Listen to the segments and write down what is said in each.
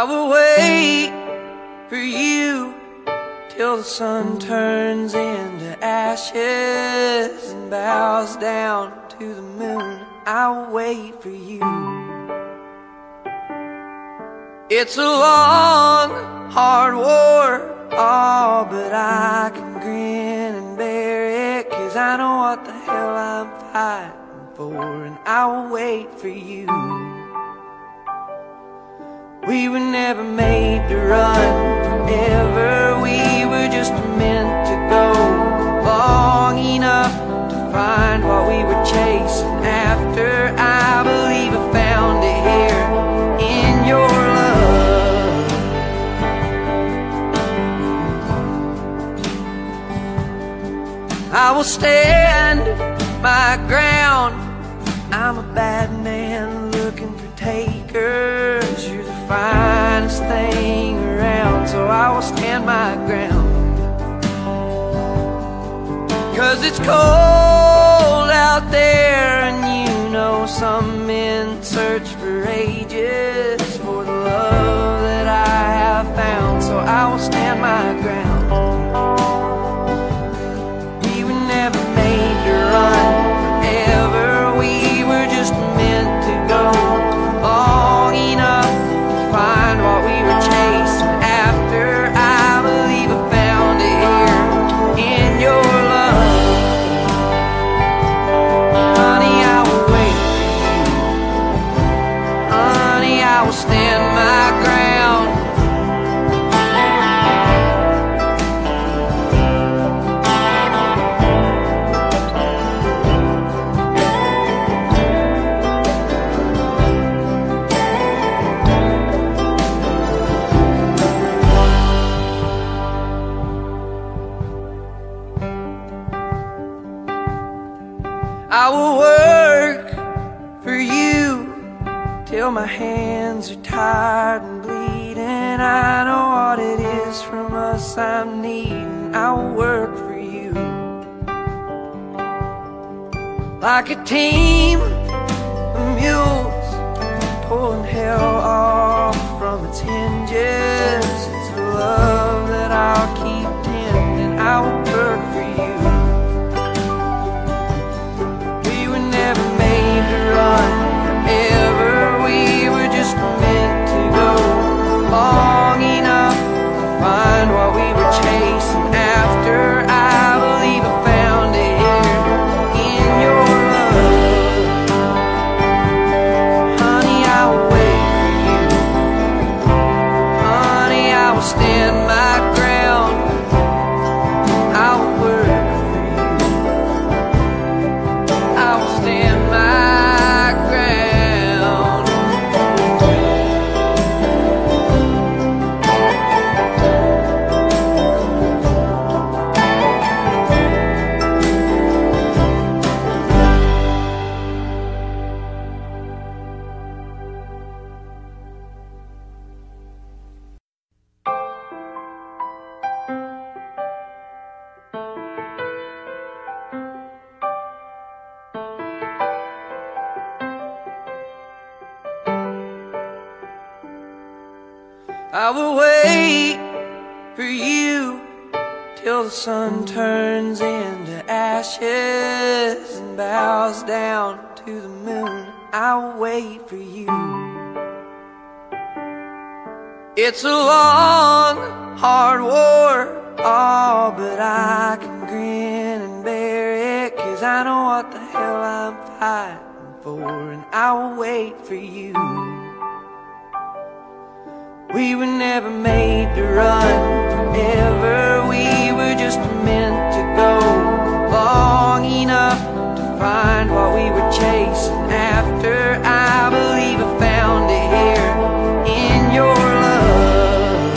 I will wait for you till the sun turns into ashes and bows down to the moon. I will wait for you. It's a long, hard war, oh, but I can grin and bear it, cause I know what the hell I'm fighting for, and I will wait for you. We were never made to run forever. We were just meant to go long enough to find what we were chasing after. I believe I found it here in your love. I will stand my ground. So I will stand my ground. Cause it's cold out there, and you know some men search for ages for the love that I have found, so I will stand my ground. We were never made to run us I'm needing. I will work for you like a team of mules pulling hell off from its hinges. I will wait for you till the sun turns into ashes and bows down to the moon. I will wait for you. It's a long, hard war, oh, but I can grin and bear it, cause I know what the hell I'm fighting for, and I will wait for you. We were never made to run forever. We were just meant to go long enough to find what we were chasing after. I believe I found it here in your love.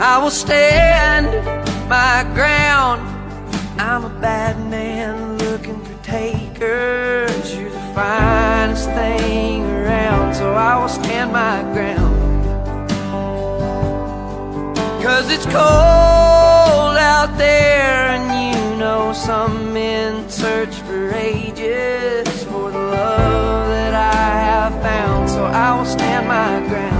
I will stand my ground. Cause it's cold out there and you know some men search for ages For the love that I have found. So I will stand my ground.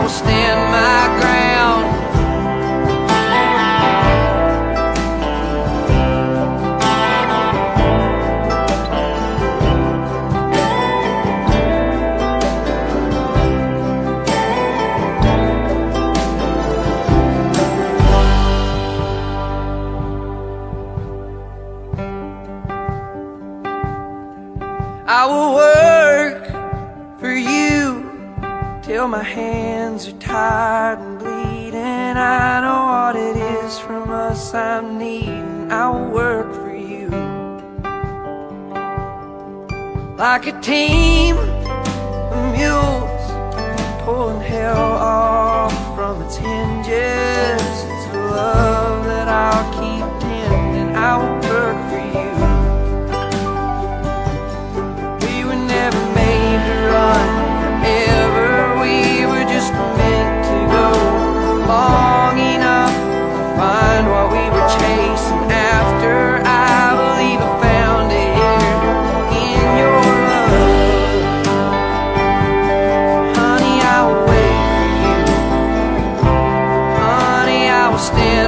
I will stand my ground. like a team of mules pulling hell off. still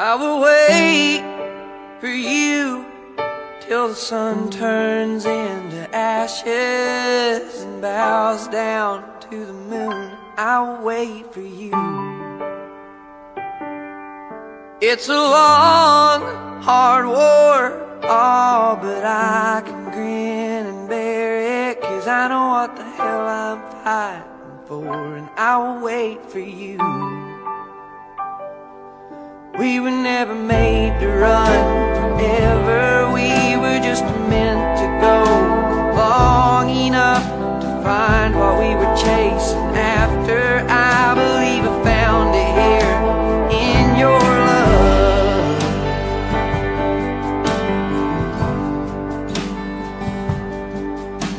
I will wait for you till the sun turns into ashes and bows down to the moon. I'll wait for you. It's a long, hard war, oh, but I can grin and bear it, cause I know what the hell I'm fighting for, and I'll wait for you. We were never made to run ever. We were just meant to go long enough to find what we were chasing after. I believe I found it here in your love.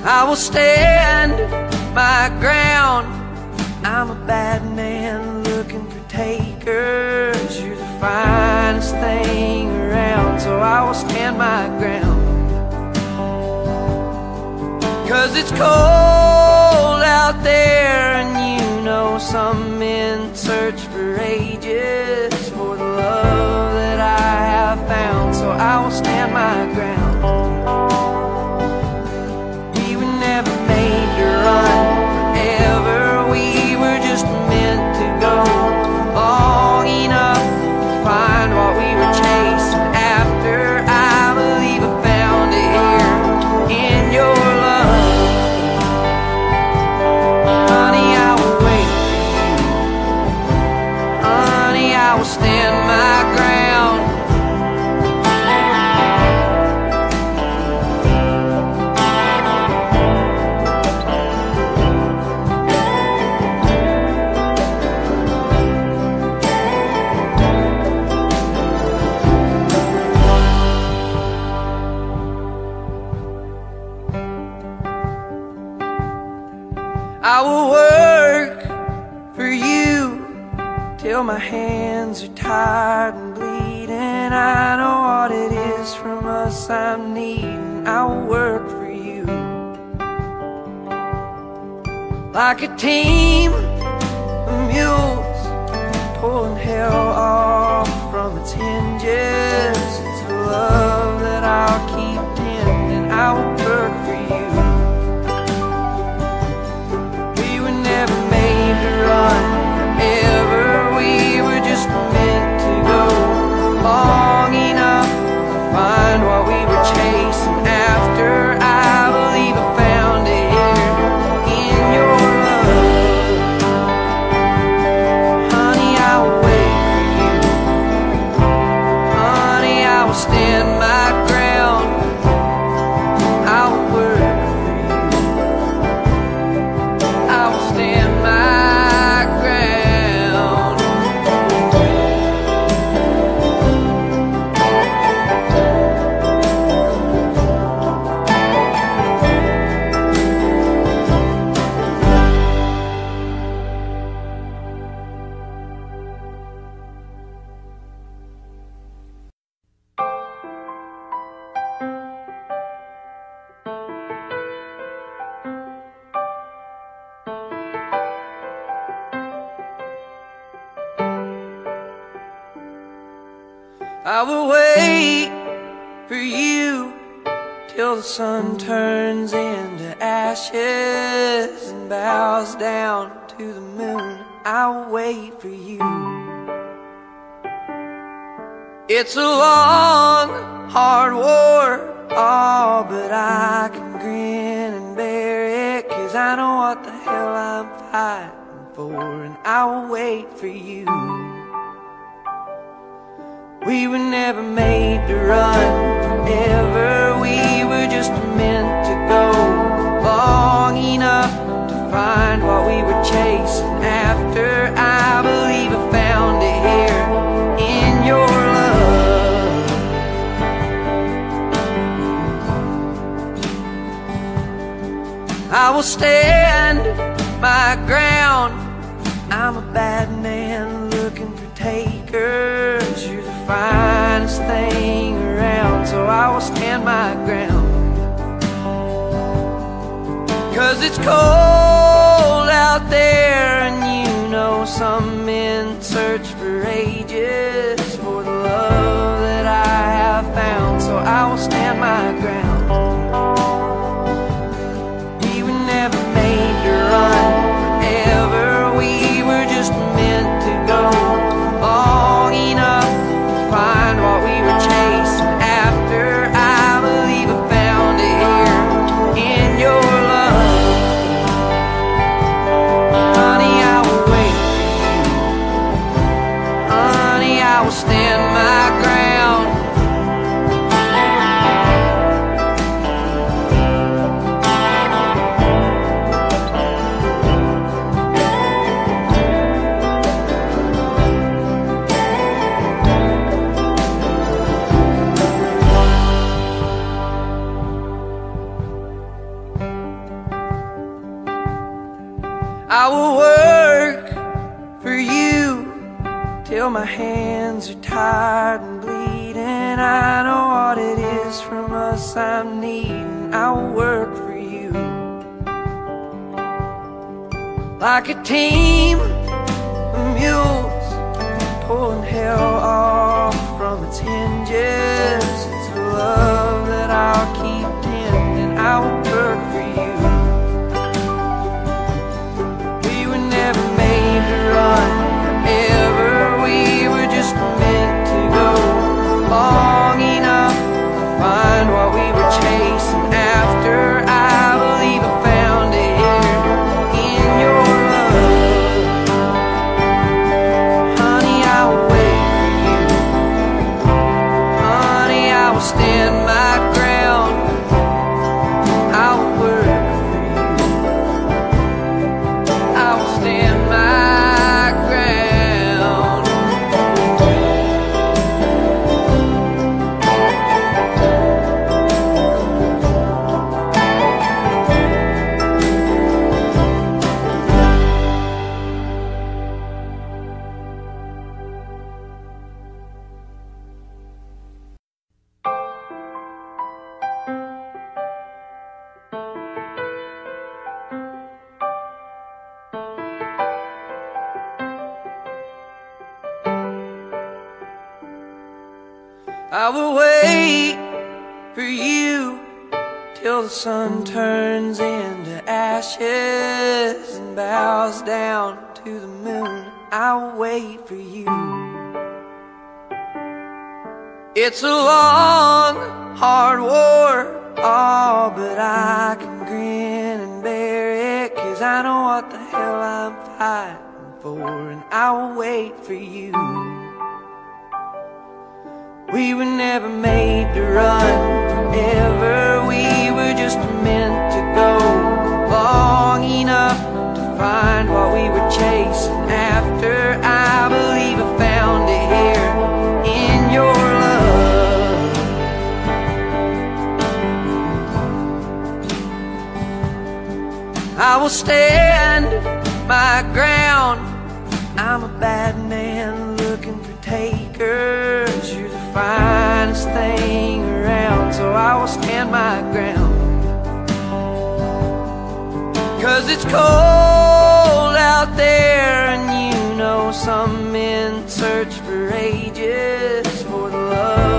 I will stand my ground cold. like a team of mules pulling hell wait for you till the sun turns into ashes and bows down to the moon. I will wait for you. It's a long, hard war, oh, but I can grin and bear it, cause I know what the hell I'm fighting for, and I will wait for you. We were never made to run ever. We were just meant to go long enough to find what we were chasing after. I believe I found it here in your love. I will stand cold out there, and you know some men search for ages for the love like a team I will wait for you till the sun turns into ashes and bows down to the moon. I will wait for you. It's a long, hard war, oh, but I can grin and bear it, cause I know what the hell I'm fighting for, and I will wait for you. We were never made to run ever. We were just meant to go long enough to find what we were chasing after. I believe I found it here in your love. I will stand my ground. I'm a bad man stand my ground. Cause it's cold out there, and you know some men search for ages for the will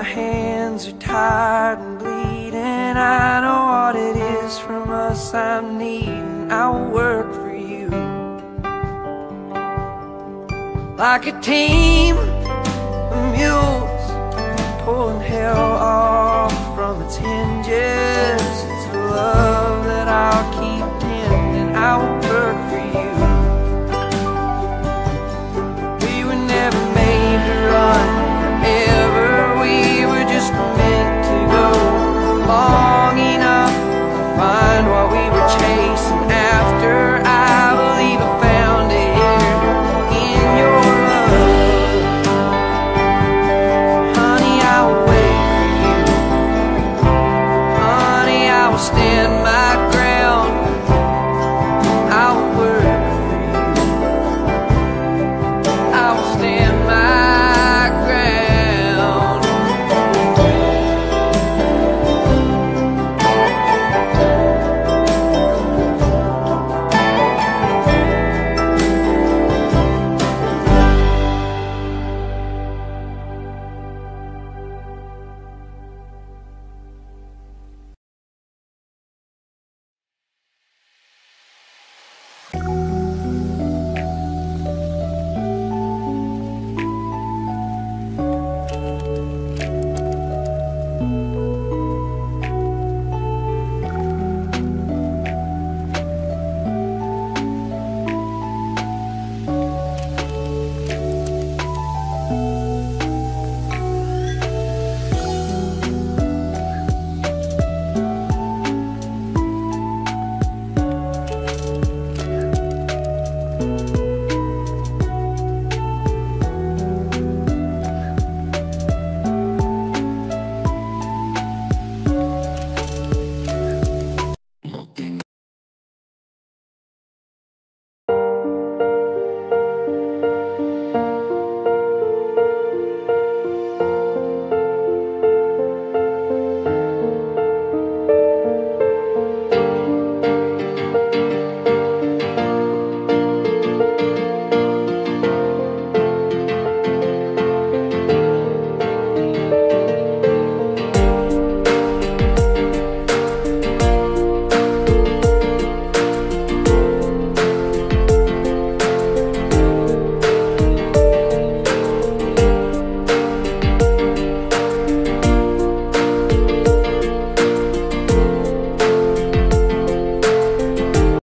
my hands are tired and bleeding. I know what it is from us I'm needing. I will work for you like a team of mules pulling hell